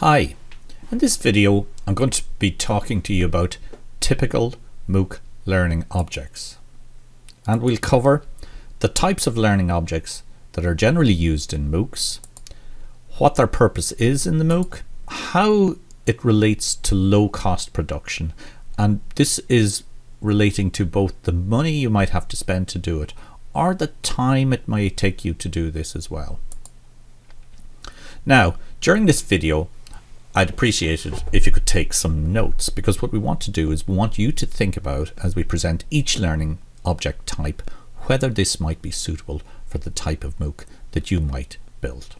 Hi, in this video I'm going to be talking to you about typical MOOC learning objects and we'll cover the types of learning objects that are generally used in MOOCs, what their purpose is in the MOOC, how it relates to low cost production and this is relating to both the money you might have to spend to do it or the time it might take you to do this as well. Now, during this video, I'd appreciate it if you could take some notes because what we want to do is we want you to think about as we present each learning object type whether this might be suitable for the type of MOOC that you might build.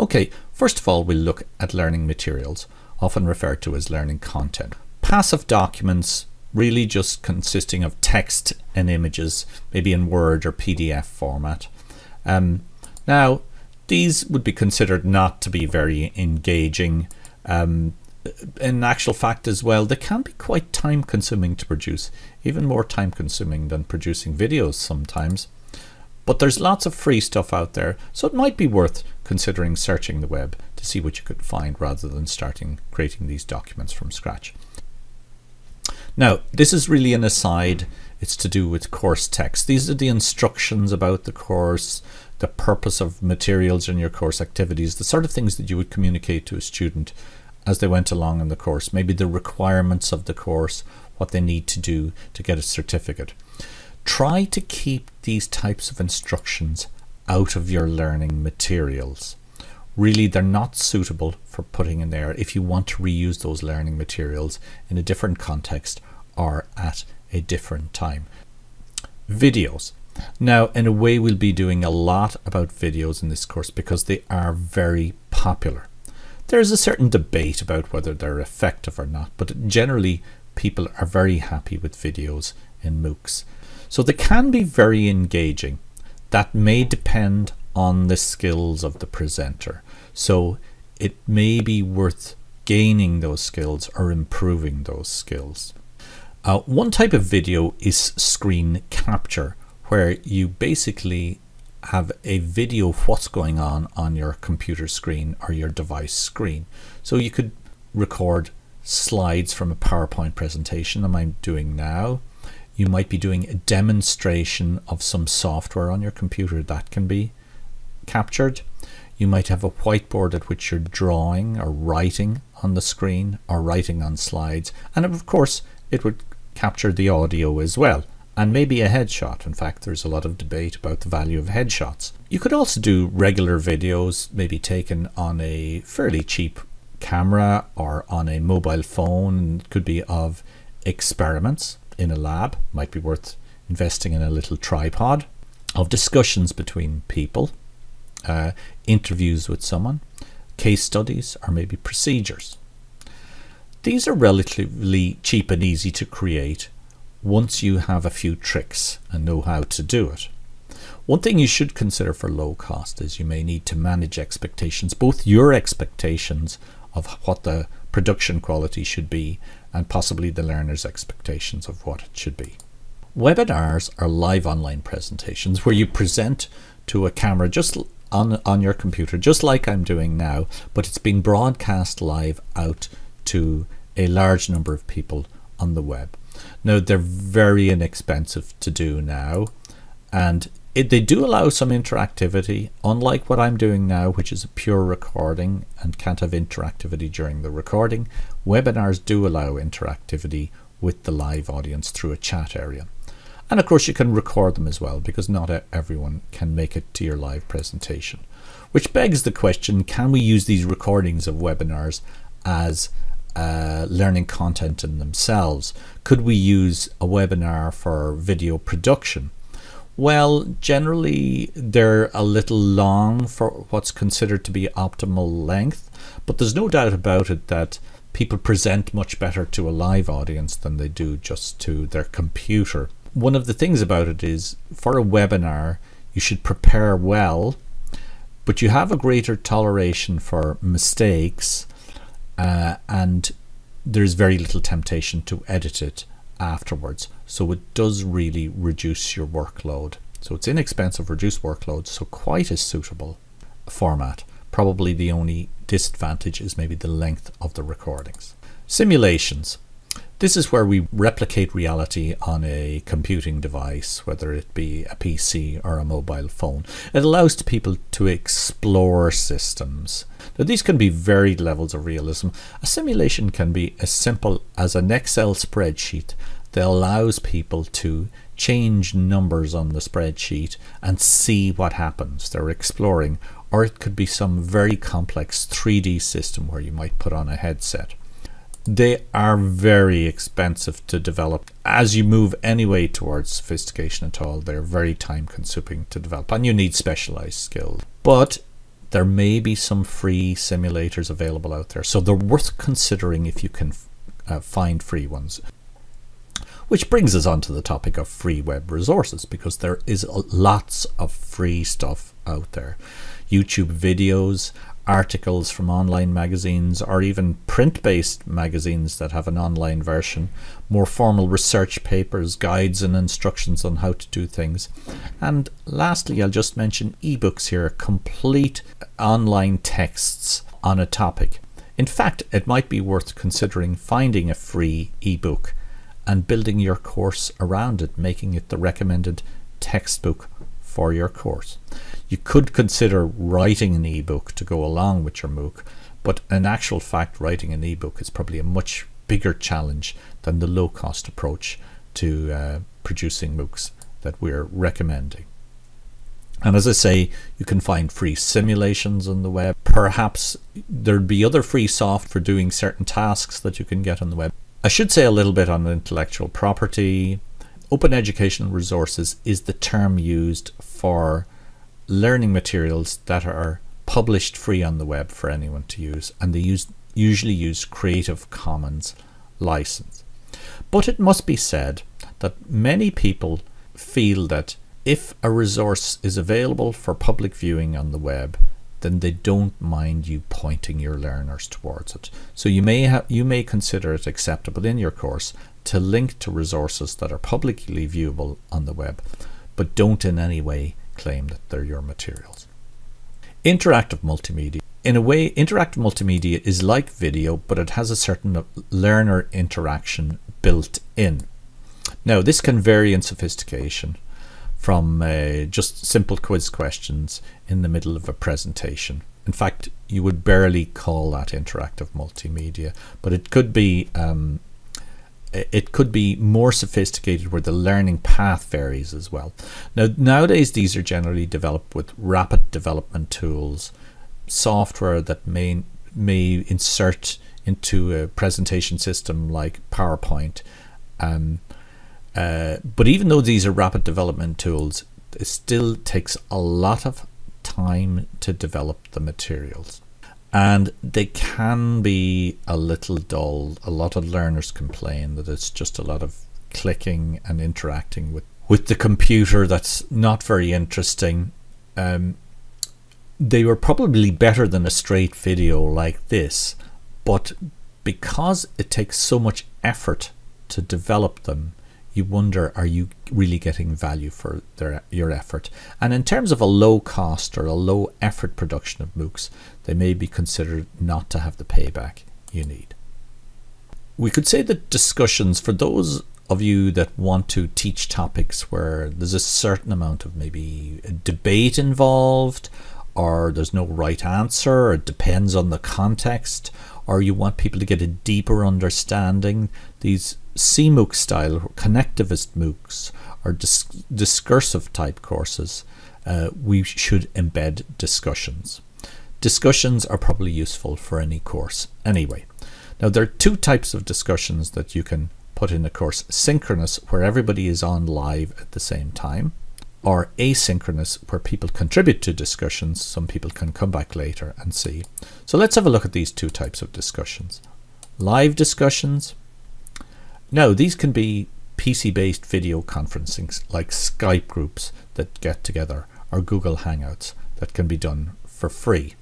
Okay, first of all we'll look at learning materials, often referred to as learning content. Passive documents really just consisting of text and images, maybe in Word or PDF format. Um, now, these would be considered not to be very engaging. Um, in actual fact as well, they can be quite time consuming to produce, even more time consuming than producing videos sometimes. But there's lots of free stuff out there, so it might be worth considering searching the web to see what you could find rather than starting creating these documents from scratch. Now, this is really an aside. It's to do with course text. These are the instructions about the course, the purpose of materials in your course activities, the sort of things that you would communicate to a student as they went along in the course, maybe the requirements of the course, what they need to do to get a certificate. Try to keep these types of instructions out of your learning materials. Really, they're not suitable for putting in there if you want to reuse those learning materials in a different context or at a different time. Videos. Now, in a way, we'll be doing a lot about videos in this course because they are very popular. There's a certain debate about whether they're effective or not, but generally, people are very happy with videos in MOOCs. So they can be very engaging. That may depend on the skills of the presenter. So it may be worth gaining those skills or improving those skills. Uh, one type of video is screen capture, where you basically have a video of what's going on on your computer screen or your device screen. So you could record slides from a PowerPoint presentation, am I'm doing now. You might be doing a demonstration of some software on your computer that can be captured. You might have a whiteboard at which you're drawing or writing on the screen or writing on slides. And of course, it would capture the audio as well and maybe a headshot. In fact, there's a lot of debate about the value of headshots. You could also do regular videos, maybe taken on a fairly cheap camera or on a mobile phone. It could be of experiments in a lab, might be worth investing in a little tripod, of discussions between people, uh, interviews with someone, case studies, or maybe procedures. These are relatively cheap and easy to create once you have a few tricks and know how to do it. One thing you should consider for low cost is you may need to manage expectations, both your expectations of what the production quality should be and possibly the learner's expectations of what it should be. Webinars are live online presentations where you present to a camera just on, on your computer, just like I'm doing now, but it's been broadcast live out to a large number of people on the web. Now they're very inexpensive to do now and it, they do allow some interactivity unlike what I'm doing now which is a pure recording and can't have interactivity during the recording. Webinars do allow interactivity with the live audience through a chat area. And of course you can record them as well because not everyone can make it to your live presentation. Which begs the question, can we use these recordings of webinars as uh, learning content in themselves. Could we use a webinar for video production? Well, generally they're a little long for what's considered to be optimal length, but there's no doubt about it that people present much better to a live audience than they do just to their computer. One of the things about it is for a webinar, you should prepare well, but you have a greater toleration for mistakes uh, and there's very little temptation to edit it afterwards. So it does really reduce your workload. So it's inexpensive, reduced workload, so quite a suitable format. Probably the only disadvantage is maybe the length of the recordings. Simulations. This is where we replicate reality on a computing device, whether it be a PC or a mobile phone. It allows people to explore systems. Now, these can be varied levels of realism. A simulation can be as simple as an Excel spreadsheet that allows people to change numbers on the spreadsheet and see what happens. They're exploring. Or it could be some very complex 3D system where you might put on a headset they are very expensive to develop. As you move anyway towards sophistication at all, they're very time consuming to develop and you need specialized skills. But there may be some free simulators available out there, so they're worth considering if you can uh, find free ones. Which brings us on to the topic of free web resources because there is lots of free stuff out there. YouTube videos articles from online magazines or even print based magazines that have an online version, more formal research papers, guides, and instructions on how to do things. And lastly, I'll just mention ebooks here complete online texts on a topic. In fact, it might be worth considering finding a free ebook and building your course around it, making it the recommended textbook for your course. You could consider writing an ebook to go along with your MOOC, but in actual fact, writing an ebook is probably a much bigger challenge than the low cost approach to uh, producing MOOCs that we're recommending. And as I say, you can find free simulations on the web. Perhaps there'd be other free soft for doing certain tasks that you can get on the web. I should say a little bit on intellectual property. Open educational resources is the term used for learning materials that are published free on the web for anyone to use and they use usually use Creative Commons license. But it must be said that many people feel that if a resource is available for public viewing on the web, then they don't mind you pointing your learners towards it. So you may have you may consider it acceptable in your course to link to resources that are publicly viewable on the web, but don't in any way claim that they're your materials. Interactive multimedia. In a way, interactive multimedia is like video, but it has a certain learner interaction built in. Now, this can vary in sophistication from uh, just simple quiz questions in the middle of a presentation. In fact, you would barely call that interactive multimedia, but it could be um, it could be more sophisticated where the learning path varies as well. Now, nowadays, these are generally developed with rapid development tools, software that may, may insert into a presentation system like PowerPoint. Um, uh, but even though these are rapid development tools, it still takes a lot of time to develop the materials and they can be a little dull. A lot of learners complain that it's just a lot of clicking and interacting with, with the computer that's not very interesting. Um, they were probably better than a straight video like this, but because it takes so much effort to develop them, you wonder are you really getting value for their, your effort? And in terms of a low cost or a low effort production of MOOCs, they may be considered not to have the payback you need. We could say that discussions for those of you that want to teach topics where there's a certain amount of maybe debate involved or there's no right answer or it depends on the context or you want people to get a deeper understanding these CMOOC style connectivist MOOCs or dis discursive type courses, uh, we should embed discussions. Discussions are probably useful for any course anyway. Now there are two types of discussions that you can put in a course. Synchronous, where everybody is on live at the same time, or asynchronous, where people contribute to discussions. Some people can come back later and see. So let's have a look at these two types of discussions. Live discussions, now, these can be PC based video conferencing like Skype groups that get together or Google Hangouts that can be done for free.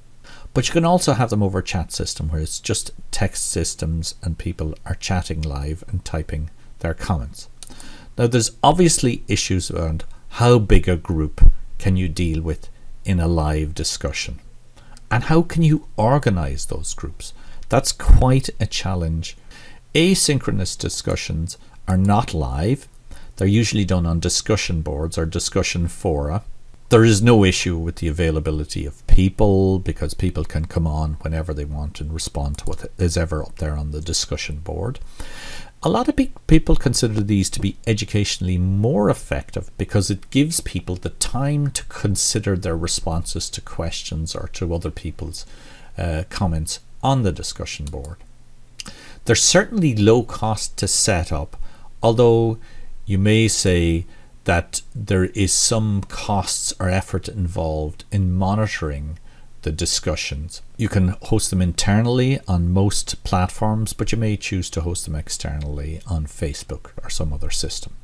But you can also have them over a chat system where it's just text systems and people are chatting live and typing their comments. Now, there's obviously issues around how big a group can you deal with in a live discussion. And how can you organize those groups? That's quite a challenge. Asynchronous discussions are not live. They're usually done on discussion boards or discussion fora. There is no issue with the availability of people because people can come on whenever they want and respond to what is ever up there on the discussion board. A lot of people consider these to be educationally more effective because it gives people the time to consider their responses to questions or to other people's uh, comments on the discussion board. They're certainly low cost to set up, although you may say that there is some costs or effort involved in monitoring the discussions. You can host them internally on most platforms, but you may choose to host them externally on Facebook or some other system.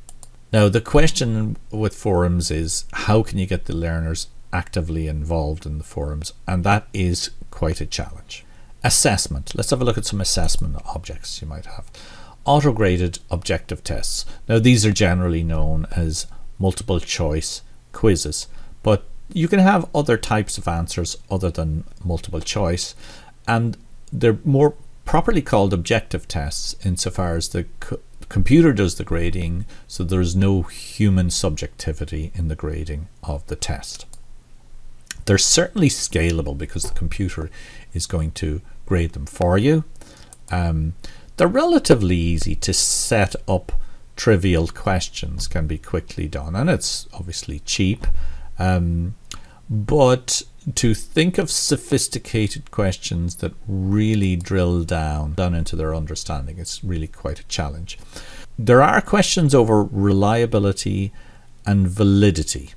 Now, the question with forums is how can you get the learners actively involved in the forums? And that is quite a challenge. Assessment. Let's have a look at some assessment objects you might have. Auto-graded objective tests. Now these are generally known as multiple choice quizzes, but you can have other types of answers other than multiple choice, and they're more properly called objective tests insofar as the co computer does the grading, so there's no human subjectivity in the grading of the test. They're certainly scalable because the computer is going to grade them for you. Um, they're relatively easy to set up. Trivial questions can be quickly done and it's obviously cheap. Um, but to think of sophisticated questions that really drill down down into their understanding it's really quite a challenge. There are questions over reliability and validity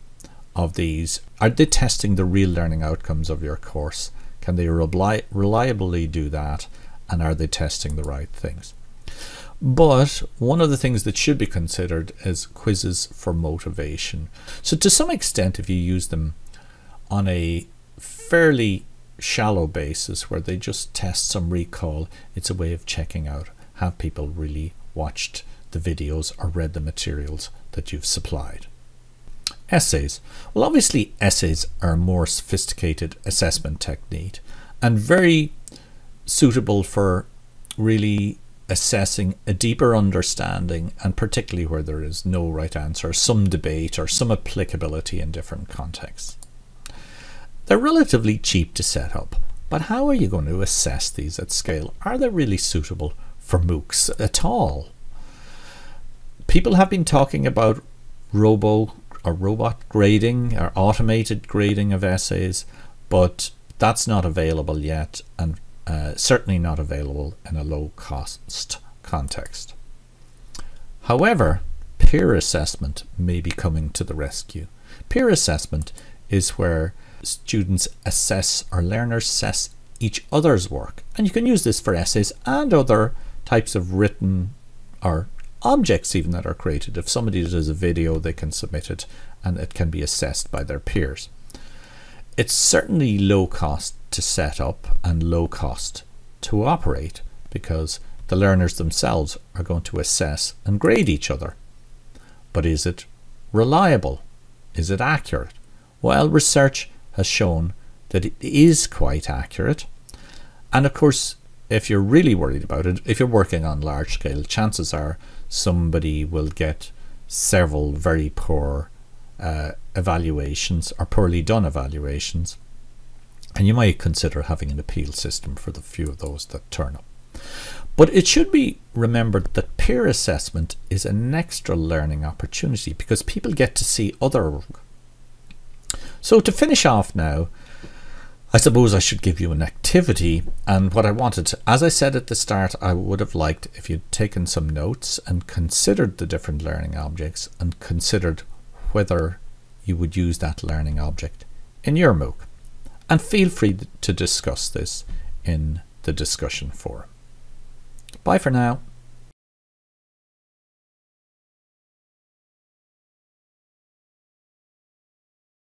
of these are they testing the real learning outcomes of your course can they reliably do that? And are they testing the right things? But one of the things that should be considered is quizzes for motivation. So to some extent, if you use them on a fairly shallow basis where they just test some recall, it's a way of checking out have people really watched the videos or read the materials that you've supplied. Essays. Well, obviously, essays are a more sophisticated assessment technique and very suitable for really assessing a deeper understanding and particularly where there is no right answer, some debate or some applicability in different contexts. They're relatively cheap to set up, but how are you going to assess these at scale? Are they really suitable for MOOCs at all? People have been talking about robo or robot grading or automated grading of essays, but that's not available yet and uh, certainly not available in a low cost context. However, peer assessment may be coming to the rescue. Peer assessment is where students assess or learners assess each other's work. And you can use this for essays and other types of written or objects even that are created. If somebody does a video, they can submit it and it can be assessed by their peers. It's certainly low cost to set up and low cost to operate because the learners themselves are going to assess and grade each other. But is it reliable? Is it accurate? Well, research has shown that it is quite accurate. And of course, if you're really worried about it, if you're working on large scale, chances are somebody will get several very poor uh, evaluations or poorly done evaluations and you might consider having an appeal system for the few of those that turn up. But it should be remembered that peer assessment is an extra learning opportunity because people get to see other. So to finish off now, I suppose I should give you an activity and what I wanted, as I said at the start, I would have liked if you'd taken some notes and considered the different learning objects and considered whether you would use that learning object in your MOOC. And feel free to discuss this in the discussion forum. Bye for now.